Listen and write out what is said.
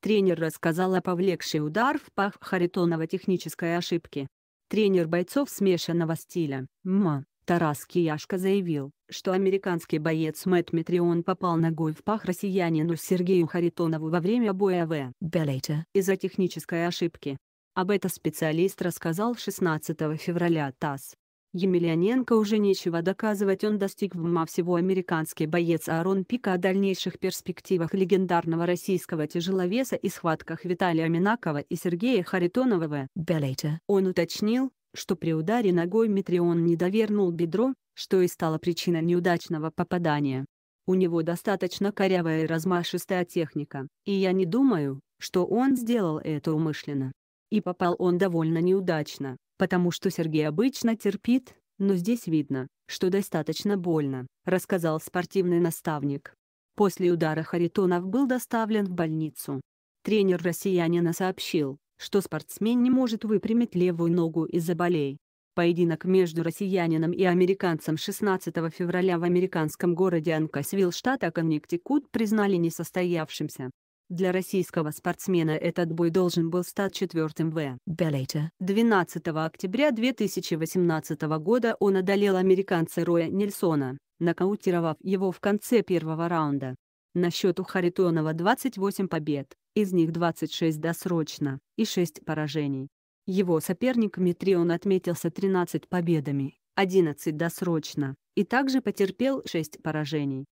Тренер рассказал о повлекшей удар в пах Харитонова технической ошибке. Тренер бойцов смешанного стиля, МА, Тарас Кияшко заявил, что американский боец Мэтт Метрион попал ногой в пах россиянину Сергею Харитонову во время боя в Беллейте из-за технической ошибки. Об этом специалист рассказал 16 февраля ТАСС. Емельяненко уже нечего доказывать он достиг в МА всего американский боец Аарон Пика о дальнейших перспективах легендарного российского тяжеловеса и схватках Виталия Минакова и Сергея Харитонова в Беллейте. Он уточнил, что при ударе ногой Митрион не довернул бедро, что и стало причиной неудачного попадания. У него достаточно корявая и размашистая техника, и я не думаю, что он сделал это умышленно. И попал он довольно неудачно, потому что Сергей обычно терпит, но здесь видно, что достаточно больно, рассказал спортивный наставник. После удара Харитонов был доставлен в больницу. Тренер россиянина сообщил, что спортсмен не может выпрямить левую ногу из-за болей. Поединок между россиянином и американцем 16 февраля в американском городе Анкасвилл штата Коннектикут признали несостоявшимся. Для российского спортсмена этот бой должен был стать четвертым в Беллейте. 12 октября 2018 года он одолел американца Роя Нельсона, нокаутировав его в конце первого раунда. На счету Харитонова 28 побед, из них 26 досрочно, и 6 поражений. Его соперник Митрион отметился 13 победами, 11 досрочно, и также потерпел 6 поражений.